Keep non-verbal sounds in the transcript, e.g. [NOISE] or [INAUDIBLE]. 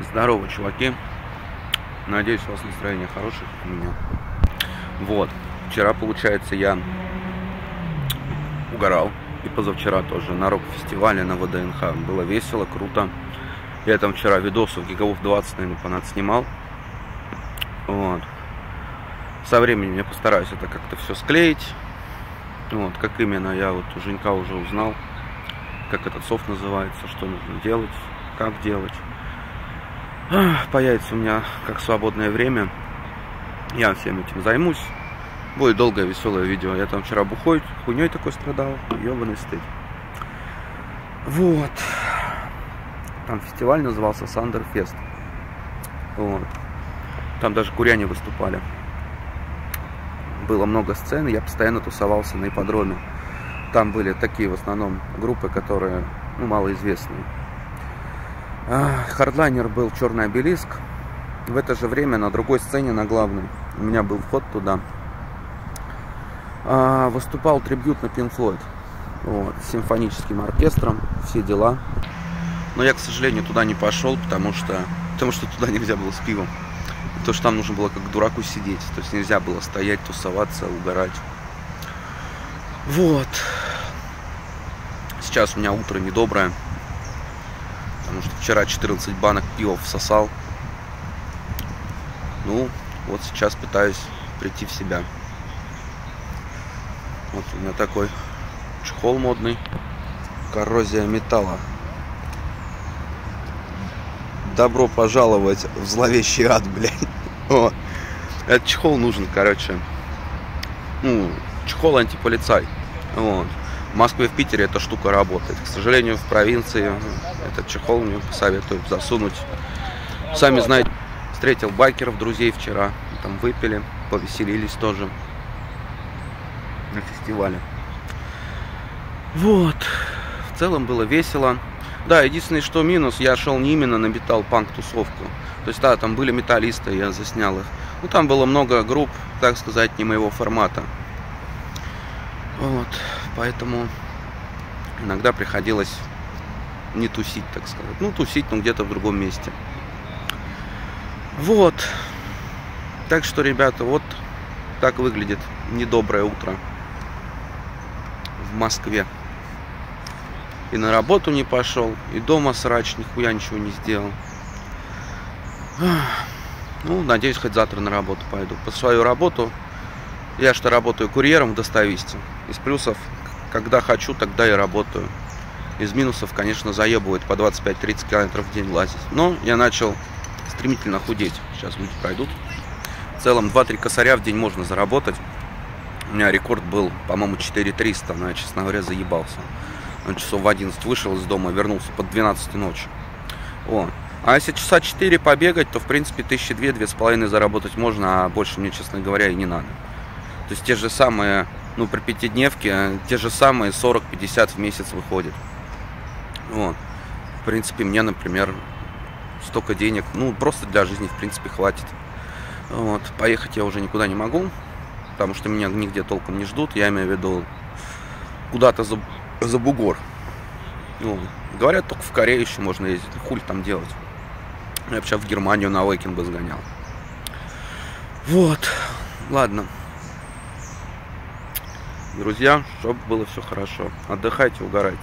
Здорово, чуваки. Надеюсь, у вас настроение хорошее, как у меня. Вот. Вчера, получается, я угорал. И позавчера тоже на рок-фестивале на ВДНХ. Было весело, круто. Я там вчера видосов гигавов 20, наверное, понад снимал. Вот. Со временем я постараюсь это как-то все склеить. Вот, как именно я вот у Женька уже узнал, как этот софт называется, что нужно делать, как делать. Появится у меня как свободное время. Я всем этим займусь. Будет долгое, веселое видео. Я там вчера бухой, хуйней такой страдал. Ебаный стыд. Вот. Там фестиваль назывался Сандерфест. Вот. Там даже куряне выступали. Было много сцен, я постоянно тусовался на ипподроме. Там были такие в основном группы, которые ну, малоизвестные. Хардлайнер был Черный обелиск. В это же время на другой сцене, на главной, у меня был вход туда. А, выступал трибют на Pink Floyd. Вот, симфоническим оркестром, все дела. Но я, к сожалению, туда не пошел, потому что, потому что туда нельзя было с пивом. То, что там нужно было как дураку сидеть. То есть нельзя было стоять, тусоваться, угорать. Вот. Сейчас у меня утро недоброе. Потому что вчера 14 банок пива всосал. Ну, вот сейчас пытаюсь прийти в себя. Вот у меня такой чехол модный. Коррозия металла. Добро пожаловать в зловещий ад, [LAUGHS] блядь. Вот. Этот чехол нужен, короче. Ну, чехол антиполицай. Вот. Москве, в Питере эта штука работает. К сожалению, в провинции этот чехол мне посоветуют засунуть. Сами знаете, встретил байкеров, друзей вчера. Там выпили, повеселились тоже на фестивале. Вот. В целом было весело. Да, единственное, что минус, я шел не именно на металл-панк тусовку. То есть, да, там были металлисты, я заснял их. Ну, там было много групп, так сказать, не моего формата. Вот, поэтому иногда приходилось не тусить, так сказать. Ну, тусить, но где-то в другом месте. Вот. Так что, ребята, вот так выглядит недоброе утро в Москве. И на работу не пошел, и дома срач, нихуя ничего не сделал. Ну, надеюсь, хоть завтра на работу пойду. По свою работу я что работаю курьером в достависте. Из плюсов, когда хочу, тогда и работаю. Из минусов, конечно, заебывает по 25-30 километров в день лазить. Но я начал стремительно худеть. Сейчас люди пройдут. В целом 2-3 косаря в день можно заработать. У меня рекорд был, по-моему, 4300, но я, честно говоря, заебался. Он часов в 11 вышел из дома, вернулся под 12 ночи. О. А если часа 4 побегать, то, в принципе, тысячи две, две с половиной заработать можно, а больше мне, честно говоря, и не надо. То есть те же самые, ну, при пятидневке, те же самые 40-50 в месяц выходит. Вот. В принципе, мне, например, столько денег, ну, просто для жизни, в принципе, хватит. Вот. Поехать я уже никуда не могу, потому что меня нигде толком не ждут. Я имею в виду куда-то за, за бугор. Ну, говорят, только в Корею еще можно ездить. Хуль там делать. Я сейчас в Германию на Вейкин бы сгонял. Вот. Ладно друзья, чтобы было все хорошо. Отдыхайте, угорайте.